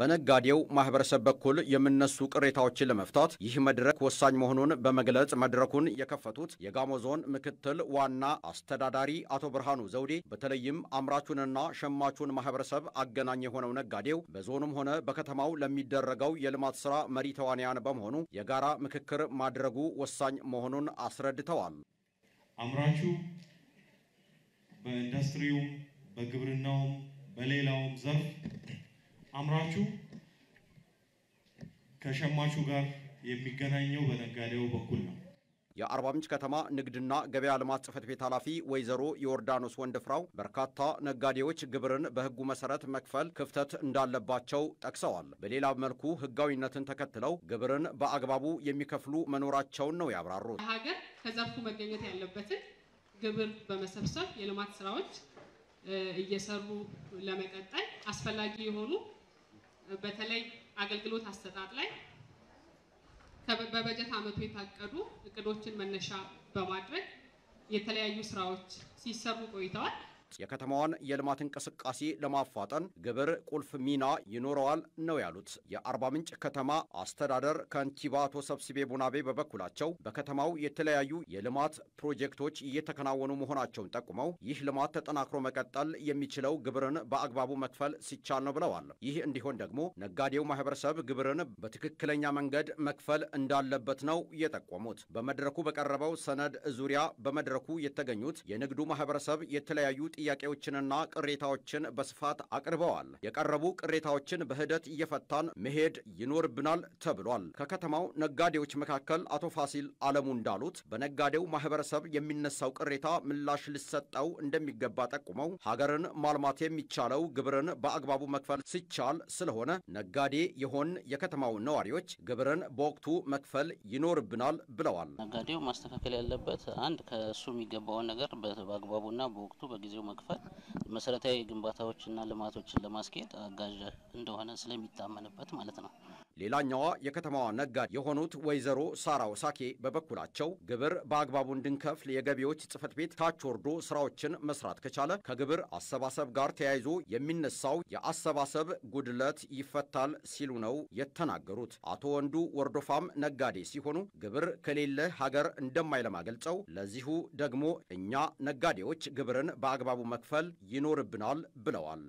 በነጋዴው ማህበረሰብ በኩል የሚነሱ ቅሬታዎችን ለመፍታት ይህ መድረክ ወሳኝ መሆኑን በመግለጽ መድረኩን የከፈቱት የጋሞ ዞን ምክትል ዋና አስተዳዳሪ አቶ ብርሃኑ ዘውዴ በተለይም አምራቹንና ሸማቹን ማህበረሰብ አገናኝ የሆነው ነጋዴው በዞኑም ሆነ በከተማው ለሚደረገው የልማት ስራ መሪ ተዋንያን በመሆኑ የጋራ ምክክር ማድረጉ ወሳኝ መሆኑን አስረድተዋል። አምራቹ በኢንዱስትሪውም በግብርናውም በሌላውም ዘርፍ አምራቹ ከሸማቹ ጋር የሚገናኘው በነጋዴው በኩል ነው። የአርባ ምንጭ ከተማ ንግድና ገበያ ልማት ጽሕፈት ቤት ኃላፊ ወይዘሮ ዮርዳኖስ ወንድፍራው በርካታ ነጋዴዎች ግብርን በሕጉ መሰረት መክፈል ክፍተት እንዳለባቸው ጠቅሰዋል። በሌላ መልኩ ሕጋዊነትን ተከትለው ግብርን በአግባቡ የሚከፍሉ መኖራቸውን ነው ያብራሩት። ሀገር ከዘርፉ መገኘት ያለበትን ግብር በመሰብሰብ የልማት ስራዎች እየሰሩ ለመቀጠል አስፈላጊ የሆኑ በተለይ አገልግሎት አሰጣጥ ላይ በበጀት ዓመቱ የታቀዱ እቅዶችን መነሻ በማድረግ የተለያዩ ስራዎች ሲሰሩ ቆይተዋል። የከተማዋን የልማት እንቅስቃሴ ለማፋጠን ግብር ቁልፍ ሚና ይኖረዋል ነው ያሉት የአርባ ምንጭ ከተማ አስተዳደር ከንቲባ አቶ ሰብስቤ ቡናቤ በበኩላቸው በከተማው የተለያዩ የልማት ፕሮጀክቶች እየተከናወኑ መሆናቸውን ጠቁመው ይህ ልማት ተጠናክሮ መቀጠል የሚችለው ግብርን በአግባቡ መክፈል ሲቻል ነው ብለዋል። ይህ እንዲሆን ደግሞ ነጋዴው ማህበረሰብ ግብርን በትክክለኛ መንገድ መክፈል እንዳለበት ነው የጠቆሙት። በመድረኩ በቀረበው ሰነድ ዙሪያ በመድረኩ የተገኙት የንግዱ ማህበረሰብ የተለያዩ ጥያቄዎችንና ቅሬታዎችን በስፋት አቅርበዋል። የቀረቡ ቅሬታዎችን በሂደት እየፈታን መሄድ ይኖርብናል ተብሏል። ከከተማው ነጋዴዎች መካከል አቶ ፋሲል አለሙ እንዳሉት በነጋዴው ማህበረሰብ የሚነሳው ቅሬታ ምላሽ ሊሰጠው እንደሚገባ ጠቁመው ሀገርን ማልማት የሚቻለው ግብርን በአግባቡ መክፈል ሲቻል ስለሆነ ነጋዴ የሆን የከተማው ነዋሪዎች ግብርን በወቅቱ መክፈል ይኖርብናል ብለዋል። ነጋዴው ማስተካከል ያለበት አንድ ከእሱ የሚገባውን ነገር በአግባቡና በወቅቱ በጊዜው መክፈል መሰረታዊ ግንባታዎችና ልማቶችን ለማስኬድ አጋዥ እንደሆነ ስለሚታመንበት ማለት ነው። ሌላኛዋ የከተማዋ ነጋዴ የሆኑት ወይዘሮ ሳራው ሳኬ በበኩላቸው ግብር በአግባቡ እንድንከፍል የገቢዎች ጽሕፈት ቤት ታች ወርዶ ስራዎችን መስራት ከቻለ ከግብር አሰባሰብ ጋር ተያይዞ የሚነሳው የአሰባሰብ ጉድለት ይፈታል ሲሉ ነው የተናገሩት። አቶ ወንዱ ወርዶፋም ነጋዴ ሲሆኑ ግብር ከሌለ ሀገር እንደማይለማ ገልጸው ለዚሁ ደግሞ እኛ ነጋዴዎች ግብርን በአግባቡ መክፈል ይኖርብናል ብለዋል።